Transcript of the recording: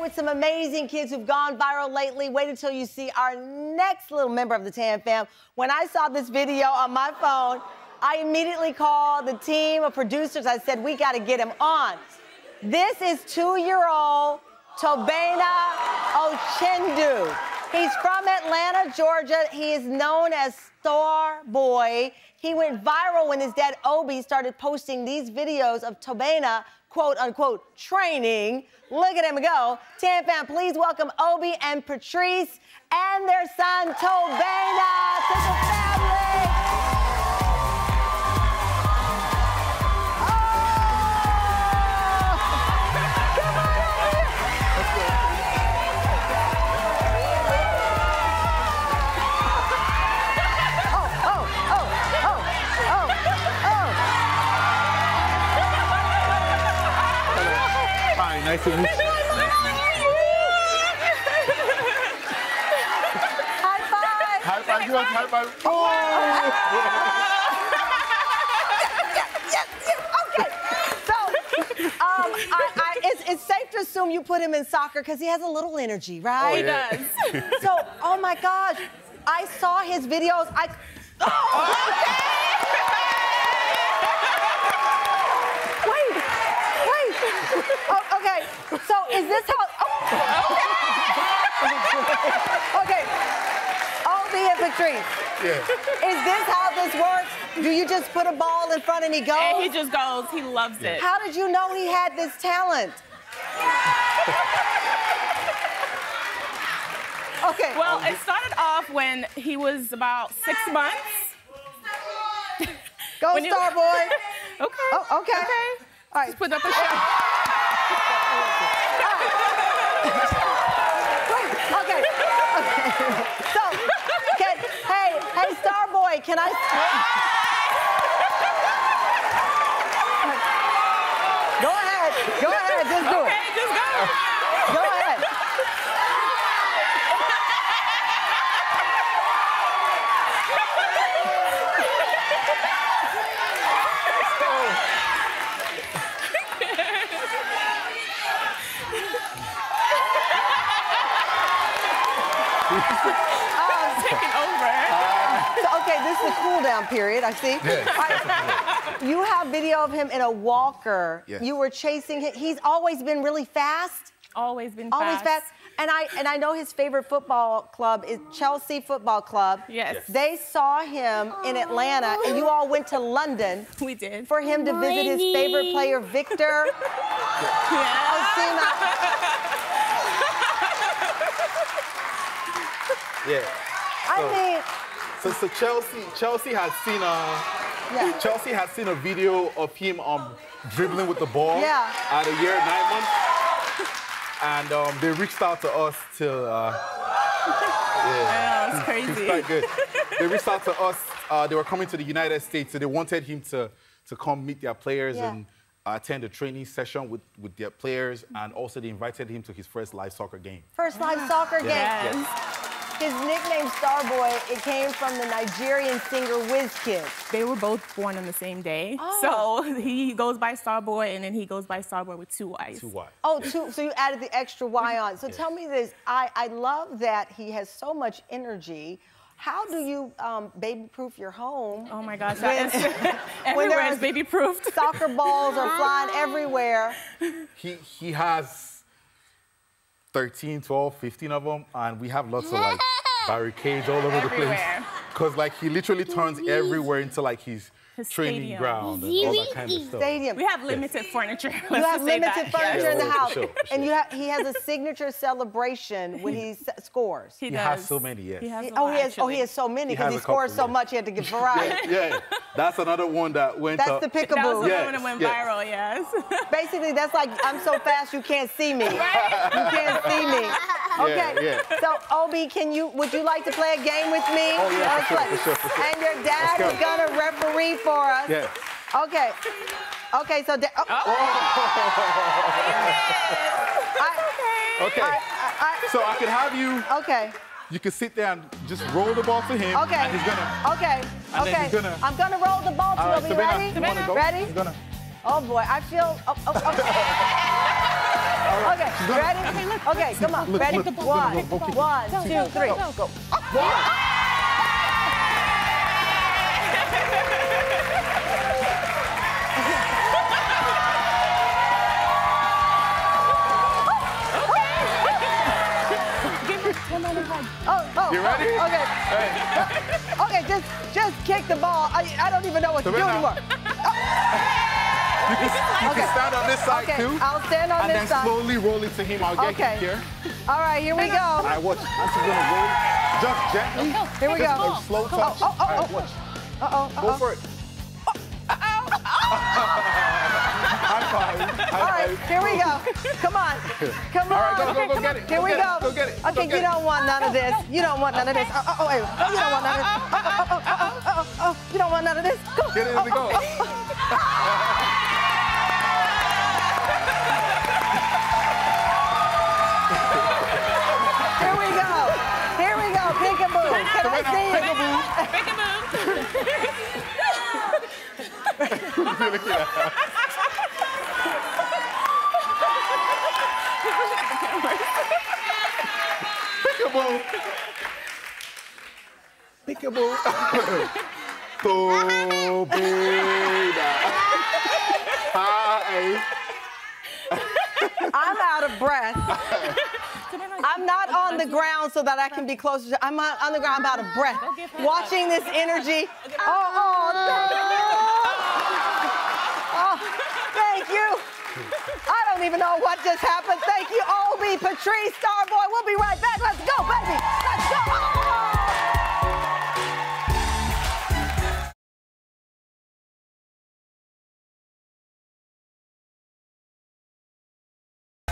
with some amazing kids who've gone viral lately. Wait until you see our next little member of the Tam fam. When I saw this video on my phone, I immediately called the team of producers. I said, we got to get him on. This is two-year-old Tobenna Uchendu. He's from Atlanta, Georgia. He is known as Star Boy. He went viral when his dad Obi started posting these videos of Tobenna, quote unquote, training. Look at him go. Tam fam, please welcome Obi and Patrice and their son Tobenna to the family. Nice to. High five. High five. You want high five? Oh. okay. So, um, I, I, it's, it's safe to assume you put him in soccer because he has a little energy, right? Oh, He yeah. does. So, oh my gosh, I saw his videos. I. Wait, wait. Oh, okay. So is this how? Oh. okay. Obi and Patrice, Yeah. is this how this works? Do you just put a ball in front and he goes? And he just goes. He loves it. How did you know he had this talent? Okay. Well, it started off when he was about six months. go when you- Star Boy. Okay. Oh, okay. Okay. All right. Just put up a show. Okay. okay. So, can, hey, hey, Star can I? Go ahead. Go ahead. Just do Okay, just go. Go ahead. Taking over. So, okay, this is a cool down period. I see. Yeah. All right. You have video of him in a walker. Yes. You were chasing him. He's always been really fast. Always been fast. Always fast. fast. And I and I know his favorite football club is Chelsea Football Club. Yes. Yes. They saw him in Atlanta, and you all went to London We did. for him to visit his favorite player, Victor yeah. Osimhen. Yeah. I So- mean, So, so Chelsea, Chelsea has seen a, Yeah. Chelsea has seen a video of him um, dribbling with the ball Yeah. at a year nine months, and um, they reached out to us to. Uh, yeah, That was He's crazy. quite good. They reached out to us. Uh, they were coming to the United States, so they wanted him to to come meet their players Yeah. and attend a training session with, with their players, and also they invited him to his first live soccer game. first live soccer game. Yes. His nickname Starboy, it came from the Nigerian singer Wizkid. They were both born on the same day. Oh. So he goes by Starboy and then he goes by Starboy with two Y's. Too wide. Oh, two, so you added the extra Y on. So tell me this. I, I love that he has so much energy. How do you um, baby-proof your home? Oh my gosh, When- that is when everywhere there is baby proofed. Soccer balls are flying everywhere. He he has 13, 12, 15 of them, and we have lots of like barricades all over the place. Cause like he literally turns everywhere into like his, His training stadium. ground and all that kind of stuff. Stadium. We have limited furniture. You let's have limited that. furniture Yeah, in the for house, sure, for and sure. you ha- he has a signature celebration when he s- scores. He, He has so many, yes. He has He- oh, lot, he has. Oh, he has so many because has he scores so yeah. much. He had to give variety. yeah, that's another one that went That's up. the That was the Yeah. one that went Yes. viral, yes. Basically, that's like I'm so fast you can't see me. You can't see me. Okay. yeah. So Obi, can you? Would you like to play a game with me? Oh, yeah, for sure, for sure, for sure. And your dad Let's is gonna referee for us. Yeah. Okay. Okay. So. Da- oh, oh. I, Okay. I, I, So I can have you. Okay. You can sit there and just roll the ball to him. Okay. And he's gonna. Okay. Okay. he's gonna- I'm gonna roll the ball to All right, Are you Sabina, ready? you? Ready? He's gonna. Oh boy, I feel. Oh, oh, oh. okay. okay. gonna- Ready? Okay, come on. Look, Ready? look, look, One, look, look, look. one, two, three, go. Give her one other hug. Oh, oh, You ready? oh, okay. Hey, Okay, just just kick the ball. I, I don't even know what to do Savannah. anymore. You can, you Okay. can stand on this side Okay, too. I'll stand on this side. and then slowly roll it to him. I'll get Okay. here. All right, here we go. right, watch. Auntie gonna roll. Just gently. Here we Just go. a slow Oh, touch. oh, oh, All right, oh, oh. watch. Uh-oh, Go uh-oh. for it. High five. High All right, five. here we go. Come on. Come on. All right, go, go, go get it. Here Go we go. it. Go get it. Okay, get you don't want none of this. You don't want none of this. Oh, oh, oh, wait. You don't want none of this. Oh, oh, oh, oh, oh, oh, oh. You don't want none of this. Go. Get it in the Peekaboo. Can I Savannah, see it? Peekaboo. Peekaboo. Tobenna. Hi. I'm out of breath. I'm not on the ground so that I can be closer to. I'm on, on the ground. I'm out of breath. give her a Watching this energy. Oh, oh, no. Oh, thank you. I don't even know what just happened. Thank you, Obi, Patrice, Starboy. We'll be right back.